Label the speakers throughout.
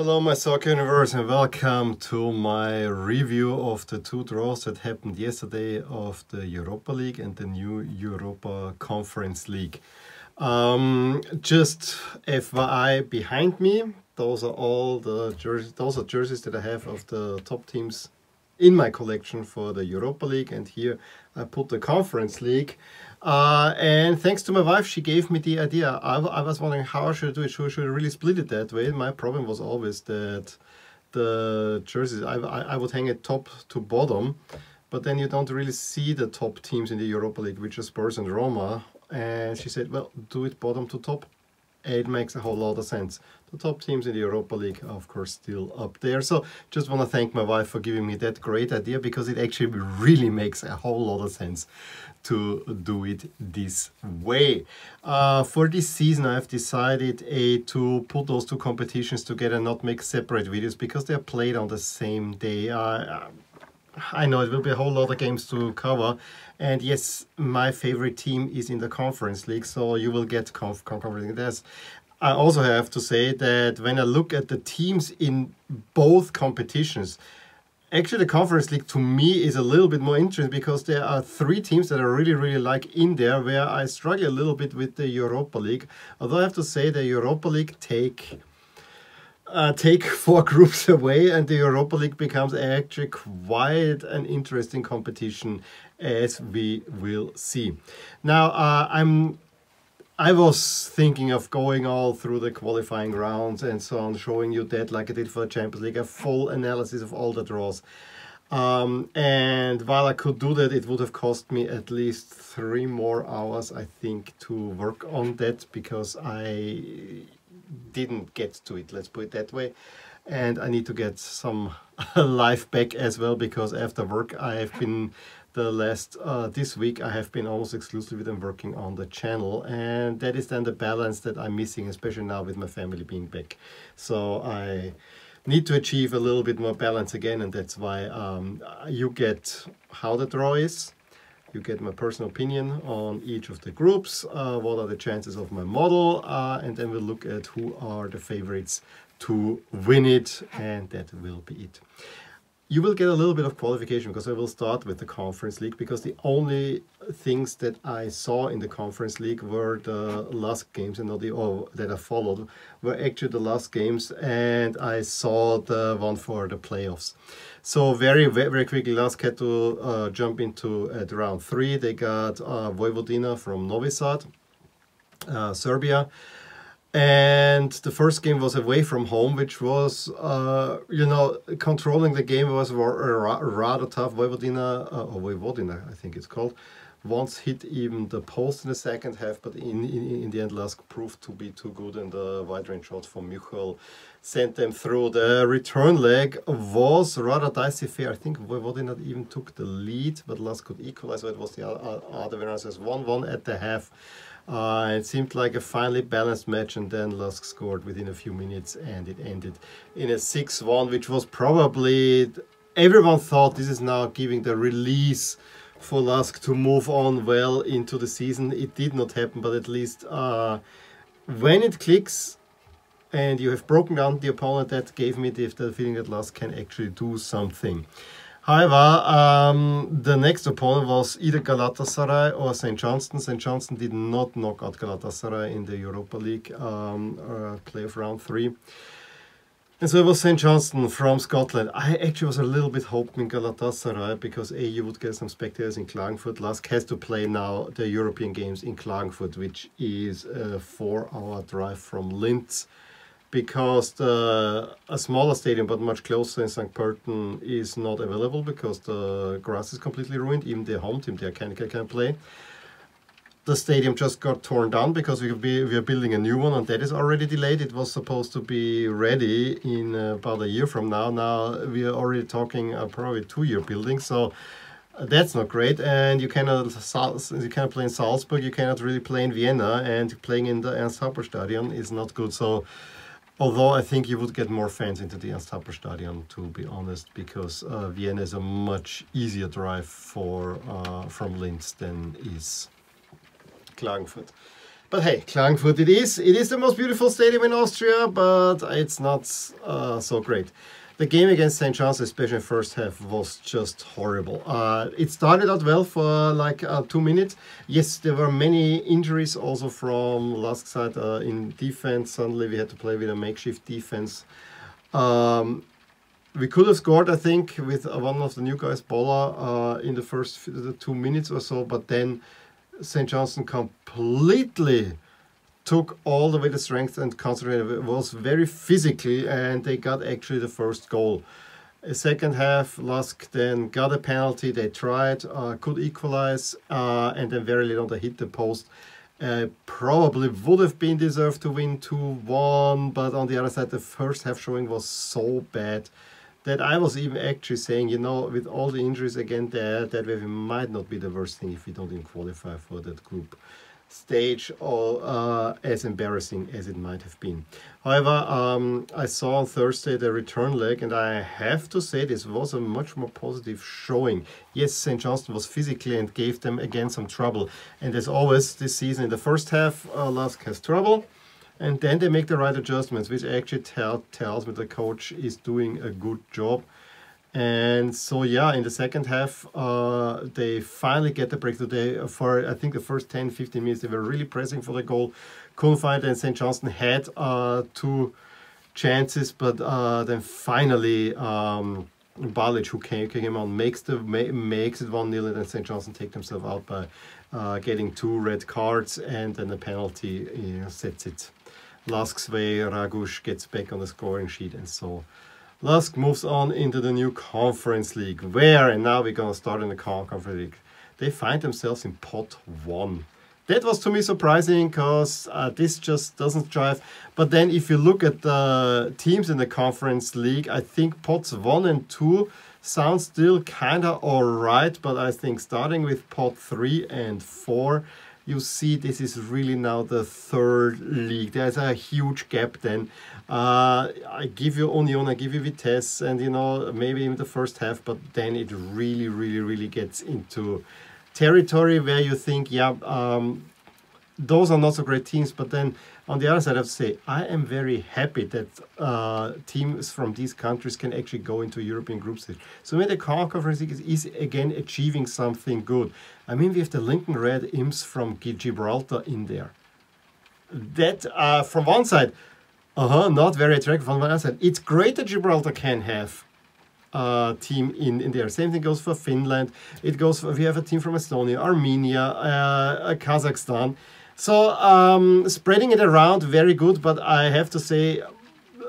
Speaker 1: Hello my soccer universe and welcome to my review of the two draws that happened yesterday of the Europa League and the new Europa Conference League. Um, just FYI behind me, those are all the jerseys, those are jerseys that I have of the top teams in my collection for the Europa League and here I put the Conference League. Uh, and thanks to my wife, she gave me the idea. I, I was wondering how I should do it. Should, should I really split it that way? My problem was always that the jerseys, I, I, I would hang it top to bottom, but then you don't really see the top teams in the Europa League, which are Spurs and Roma. And she said, well, do it bottom to top it makes a whole lot of sense. The top teams in the Europa League are of course still up there. So just want to thank my wife for giving me that great idea because it actually really makes a whole lot of sense to do it this way. Uh, for this season I've decided to put those two competitions together not make separate videos because they're played on the same day. Uh, I know it will be a whole lot of games to cover. And yes, my favorite team is in the Conference League, so you will get conf Conference League. There's, I also have to say that when I look at the teams in both competitions, actually the Conference League to me is a little bit more interesting because there are three teams that I really, really like in there where I struggle a little bit with the Europa League. Although I have to say the Europa League take uh, take four groups away and the Europa League becomes actually quite an interesting competition as we will see. Now uh, I'm I was thinking of going all through the qualifying rounds and so on, showing you that like I did for the Champions League, a full analysis of all the draws. Um, and while I could do that, it would have cost me at least three more hours, I think, to work on that because I didn't get to it, let's put it that way. And I need to get some life back as well because after work I have been the last uh, this week I have been almost exclusively working on the channel and that is then the balance that I'm missing especially now with my family being back so I need to achieve a little bit more balance again and that's why um, you get how the draw is you get my personal opinion on each of the groups, uh, what are the chances of my model, uh, and then we'll look at who are the favorites to win it, and that will be it. You will get a little bit of qualification because I will start with the Conference League because the only things that I saw in the Conference League were the last games and not the oh, that I followed were actually the last games and I saw the one for the playoffs. So very, very quickly, LASK had to uh, jump into at round three. They got uh, Vojvodina from Novi Sad, uh, Serbia. And the first game was away from home, which was, uh, you know, controlling the game was rather tough. Vojvodina, uh, or Vojvodina, I think it's called, once hit even the post in the second half, but in, in, in the end, Lask proved to be too good, and the wide range shot from Michorl sent them through. The return leg was rather dicey fair. I think Vojvodina even took the lead, but Lask could equalize, so it was the other winners as 1 1 at the half. Uh, it seemed like a finely balanced match, and then Lask scored within a few minutes, and it ended in a 6 1, which was probably everyone thought this is now giving the release for Lask to move on well into the season. It did not happen, but at least uh, when it clicks and you have broken down the opponent, that gave me the, the feeling that Lask can actually do something. However, um, the next opponent was either Galatasaray or St. Johnstone. St. Johnstone did not knock out Galatasaray in the Europa League um, uh, playoff round three. And so it was St. Johnstone from Scotland. I actually was a little bit hoping Galatasaray because A, you would get some spectators in Klagenfurt. Lask has to play now the European Games in Klagenfurt, which is a four-hour drive from Linz because the, a smaller stadium but much closer in St. Pölten is not available because the grass is completely ruined. Even the home team there can, can, play the stadium just got torn down because we, be, we are building a new one and that is already delayed. It was supposed to be ready in about a year from now. Now we are already talking uh, probably two-year building, so that's not great. And you cannot you cannot play in Salzburg, you cannot really play in Vienna, and playing in the Ernst Happel Stadion is not good. So. Although I think you would get more fans into the Ernst Stadion, to be honest, because uh, Vienna is a much easier drive for uh, from Linz than is Klagenfurt. But hey, Klagenfurt it is. It is the most beautiful stadium in Austria, but it's not uh, so great. The game against St. John's, especially first half, was just horrible. Uh, it started out well for like uh, two minutes. Yes, there were many injuries also from Lask side uh, in defense. Suddenly we had to play with a makeshift defense. Um, we could have scored, I think, with one of the new guys, Bola, uh, in the first two minutes or so, but then St. Johnstone completely took all the way the strength and concentrated. It was very physically, and they got actually the first goal. A second half, Lask then got a penalty. They tried, uh, could equalize, uh, and then very little they hit the post. Uh, probably would have been deserved to win 2-1, but on the other side, the first half showing was so bad that I was even actually saying, you know, with all the injuries again there, that we might not be the worst thing if we don't even qualify for that group stage or uh, as embarrassing as it might have been. However, um, I saw on Thursday the return leg and I have to say this was a much more positive showing. Yes, St. Johnstone was physically and gave them again some trouble. And as always this season in the first half, uh, Lask has trouble and then they make the right adjustments, which actually tell, tells me the coach is doing a good job. And so, yeah, in the second half, uh, they finally get the breakthrough. They, for I think the first 10 15 minutes, they were really pressing for the goal. Couldn't find it, and St. Johnstone had uh, two chances, but uh, then finally, um, Balic, who came, came on, makes the makes it 1 0, and then St. Johnstone take themselves out by uh, getting two red cards, and then the penalty you know, sets it Lask's way, Raguž gets back on the scoring sheet and so Lask moves on into the new Conference League where, and now we're going to start in the Conference League, they find themselves in pot 1. That was to me surprising because uh, this just doesn't drive. But then if you look at the teams in the Conference League, I think pots 1 and 2 sound still kind of alright, but I think starting with pot 3 and 4 you see this is really now the third league. There's a huge gap then. Uh, I give you Union, I give you Vitesse, and you know, maybe in the first half, but then it really, really, really gets into territory where you think, yeah, um, those are not so great teams, but then on the other side, I have to say, I am very happy that uh, teams from these countries can actually go into European group stage. So when the conference is, is again achieving something good. I mean, we have the Lincoln Red Imps from Gibraltar in there. That, uh, from one side, uh-huh, not very attractive. From the other side, it's great that Gibraltar can have uh, team in, in there. Same thing goes for Finland. It goes for, we have a team from Estonia, Armenia, uh, Kazakhstan. So um, spreading it around, very good, but I have to say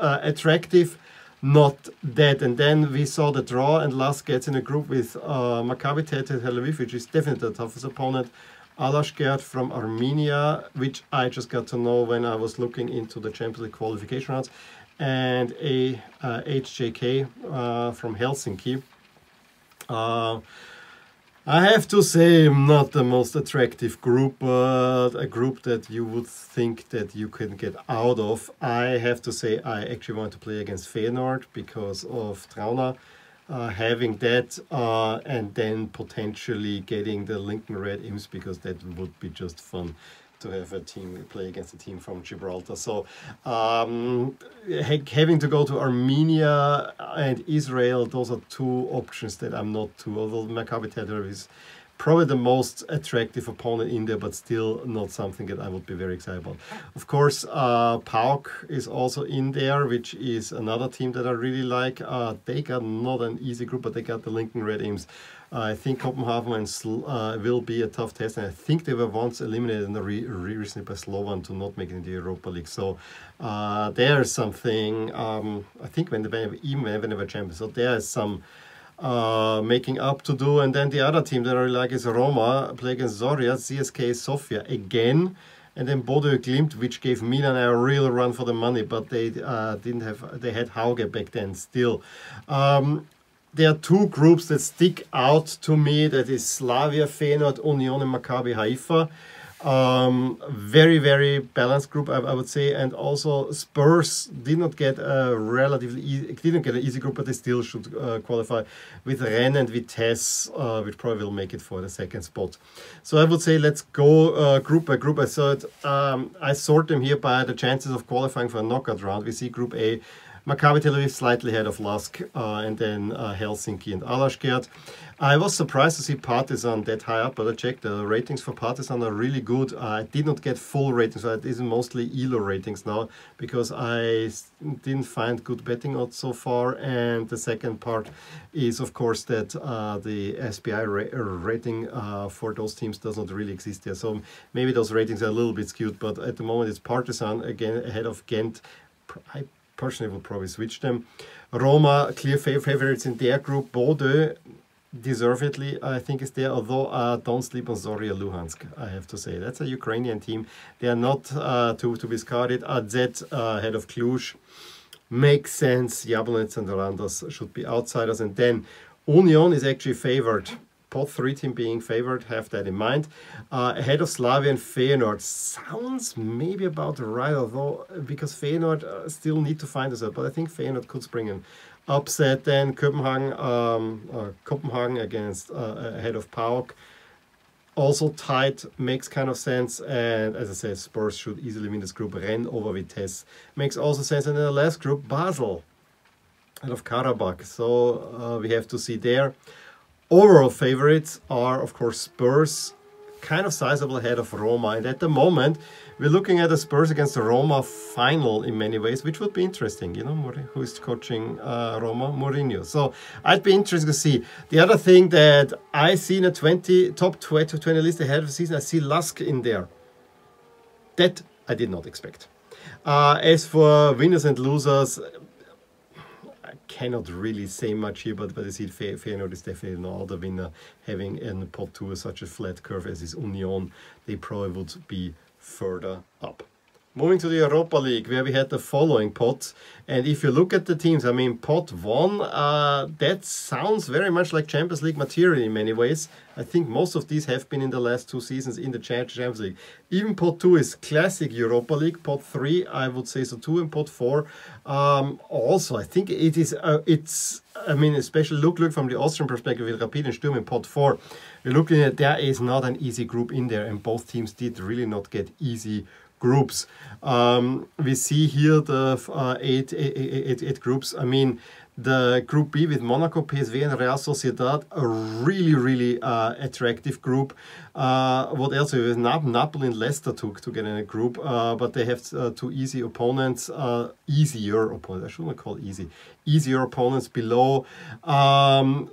Speaker 1: uh, attractive, not that. And then we saw the draw, and Lask gets in a group with uh, Maccabi Tel Aviv, which is definitely the toughest opponent. Alashkert from Armenia, which I just got to know when I was looking into the Champions League qualification rounds, and a uh, HJK uh, from Helsinki. Uh, I have to say, not the most attractive group, but a group that you would think that you can get out of. I have to say, I actually want to play against Feyenoord because of Trauner. Uh, having that uh, and then potentially getting the Lincoln Red Imps because that would be just fun to have a team play against a team from Gibraltar. So um, ha having to go to Armenia and Israel, those are two options that I'm not too. Although Maccabi Tel Aviv is probably the most attractive opponent in there, but still not something that I would be very excited about. Of course, uh, PAOK is also in there, which is another team that I really like. Uh, they got not an easy group, but they got the Lincoln Red Imps. I think Copenhagen uh, will be a tough test, and I think they were once eliminated in the re recently by Slovan to not make it in the Europa League. So uh, there's something. Um, I think when they were, even when they were champions, so there is some uh, making up to do. And then the other team that I really like is Roma, play against Zorya, CSKA Sofia again. And then Bodø Glimt, which gave Milan a real run for the money, but they uh, didn't have, they had Hauge back then still. Um, there are two groups that stick out to me. That is Slavia, Feyenoord, Union, and Maccabi Haifa. Um, very, very balanced group, I, I, would say, and also Spurs did not get a relatively easy, didn't get an easy group, but they still should uh, qualify with Rennes and Vitesse, uh, which probably will make it for the second spot. So I would say let's go uh, group by group. I sort, um, I sort them here by the chances of qualifying for a knockout round. We see Group A Maccabi Tel Aviv slightly ahead of Lask, uh, and then uh, Helsinki and Alashkert. I was surprised to see Partizan that high up, but I checked the ratings for Partizan are really good. I did not get full ratings, so it is mostly ELO ratings now because I didn't find good betting odds so far. And the second part is, of course, that uh, the SPI ra rating uh, for those teams does not really exist yet. So maybe those ratings are a little bit skewed, but at the moment it's Partizan again ahead of Ghent. I personally will probably switch them. Roma, clear favorites in their group. Bodø, deservedly, I think, is there. Although uh, don't sleep on Zorya Luhansk, I have to say. That's a Ukrainian team. They are not uh, to, to be discarded. AZ, uh, head of Cluj, makes sense. Jablonec and Randers should be outsiders. And then Union is actually favored pot three team being favored, have that in mind. Uh, ahead of Slavia and Feyenoord sounds maybe about right, although because Feyenoord uh, still need to find us out, but I think Feyenoord could spring an upset. Then Copenhagen, um, uh, Copenhagen against uh, ahead of PAOK. Also tight, makes kind of sense. And as I said, Spurs should easily win this group. Rennes over Vitesse makes also sense. And in the last group, Basel out of Karabakh. So uh, we have to see there. Overall favorites are, of course, Spurs, kind of sizable ahead of Roma. And at the moment, we're looking at a Spurs against Roma final in many ways, which would be interesting. You know, who is coaching uh, Roma? Mourinho. So I'd be interested to see. The other thing that I see in a 20 top 20, 20 list ahead of the season, I see Lask in there. That I did not expect. Uh, as for winners and losers, cannot really say much here, but, but I see Feyenoord is definitely not the winner. Having in pot two such a flat curve as is Union, they probably would be further up. Moving to the Europa League, where we had the following pots. And if you look at the teams, I mean, pot one, uh, that sounds very much like Champions League material in many ways. I think most of these have been in the last two seasons in the Champions League. Even pot two is classic Europa League. Pot three, I would say so too. And pot four, um, also, I think it is, uh, it's, I mean, especially look, look from the Austrian perspective with Rapid and Sturm in pot four. We're looking at there is not an easy group in there, and both teams did really not get easy groups. Um, we see here the uh, eight, eight, eight, eight groups. I mean, the Group B with Monaco, PSV, and Real Sociedad, a really, really uh, attractive group. Uh, what else? We have Nap Napoli and Leicester to, to get in a group, uh, but they have uh, two easy opponents, uh, easier opponents, I shouldn't call easy, easier opponents below. Um,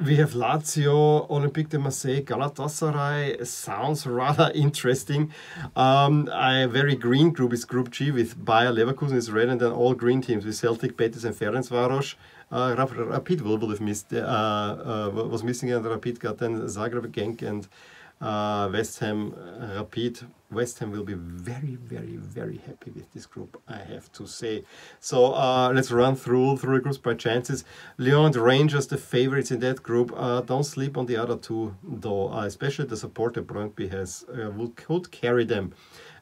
Speaker 1: we have Lazio, Olympique de Marseille, Galatasaray. Sounds rather interesting. Um, a very green group is Group G with Bayer Leverkusen is red and then all green teams with Celtic, Betis and Ferencvaros. Uh, Rapid have missed, uh, uh, was missing and Rapid got then Zagreb, Genk and uh, West Ham uh, Rapid. West Ham will be very, very, very happy with this group, I have to say. So uh, let's run through through groups by chances. Lyon and Rangers, the favorites in that group. Uh, don't sleep on the other two, though. Uh, especially the support that Brøndby has uh, would, could carry them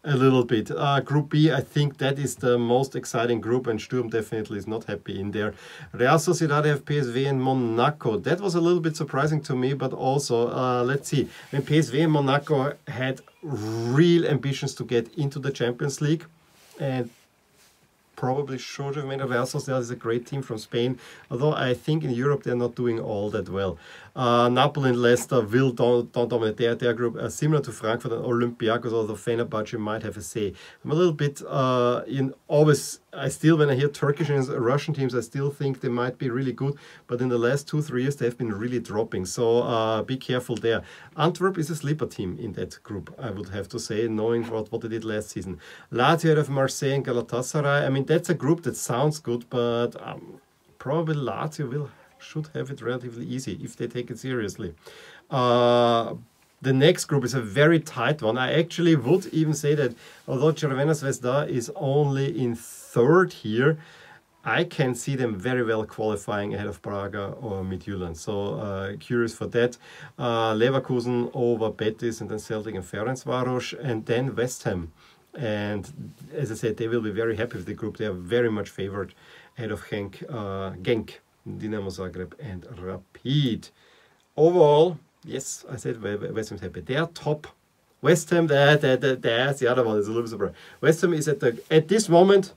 Speaker 1: a little bit. Uh, group B, I think that is the most exciting group, and Sturm definitely is not happy in there. Real Sociedad have PSV and Monaco. That was a little bit surprising to me, but also, uh, let's see. When PSV and Monaco had real ambitions to get into the Champions League, and probably should have made a a great team from Spain, although I think in Europe they're not doing all that well. Uh, Napoli and Leicester will don't, don't dominate their, their group, uh, similar to Frankfurt and Olympiacos, although Fenerbahce might have a say. I'm a little bit uh, in always, I still, when I hear Turkish and Russian teams, I still think they might be really good, but in the last two, three years, they've been really dropping. So uh, be careful there. Antwerp is a sleeper team in that group, I would have to say, knowing what, what they did last season. Lazio of Marseille and Galatasaray, I mean, that's a group that sounds good, but um, probably Lazio will should have it relatively easy if they take it seriously. Uh, the next group is a very tight one. I actually would even say that although Cervena Zvezda is only in third here, I can see them very well qualifying ahead of Braga or Midtjylland. So uh, curious for that. Uh, Leverkusen over Betis and then Celtic and Ferencvaros and then West Ham. And as I said, they will be very happy with the group. They are very much favored ahead of Genk, uh, Genk Dinamo Zagreb and Rapid. Overall, yes, I said West Ham's happy. They are top. West Ham, there, there, there, there's the other one. It's a little surprise. West Ham is at the at this moment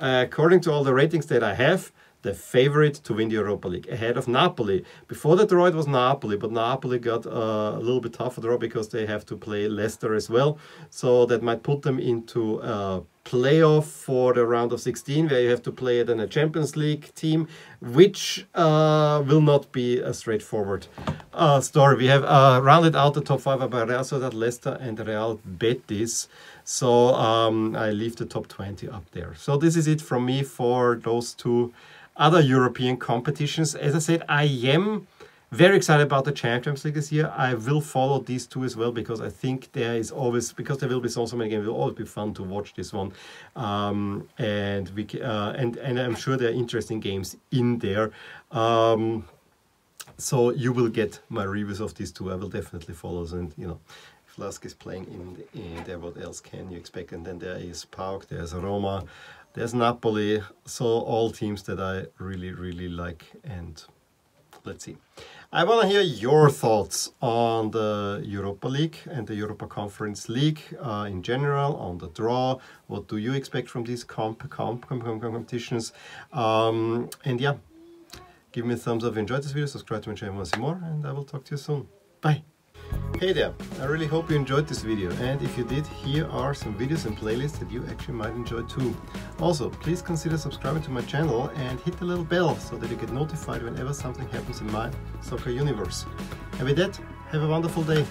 Speaker 1: uh, according to all the ratings that I have, the favorite to win the Europa League ahead of Napoli. Before the draw, it was Napoli, but Napoli got uh, a little bit tougher draw because they have to play Leicester as well. So that might put them into a playoff for the round of 16, where you have to play it in a Champions League team, which uh, will not be a straightforward uh, story. We have uh, rounded out the top five by Real Sociedad, Leicester, and Real Betis. So um, I leave the top 20 up there. So this is it from me for those two other European competitions. As I said, I am very excited about the Champions League this year. I will follow these two as well because I think there is always because there will be so, so many games. It will always be fun to watch this one, um, and we uh, and and I'm sure there are interesting games in there. Um, so you will get my reviews of these two. I will definitely follow, and you know, Lask is playing in, the, in there, what else can you expect? And then there is PAOK, there's Roma, there's Napoli, so all teams that I really, really like. And let's see. I want to hear your thoughts on the Europa League and the Europa Conference League uh, in general, on the draw. What do you expect from these comp, comp, comp, comp competitions? Um, and yeah, give me a thumbs up if you enjoyed this video, subscribe to my channel to see more, and I will talk to you soon. Bye! Hey there, I really hope you enjoyed this video and if you did, here are some videos and playlists that you actually might enjoy too. Also, please consider subscribing to my channel and hit the little bell so that you get notified whenever something happens in my soccer universe. And with that, have a wonderful day.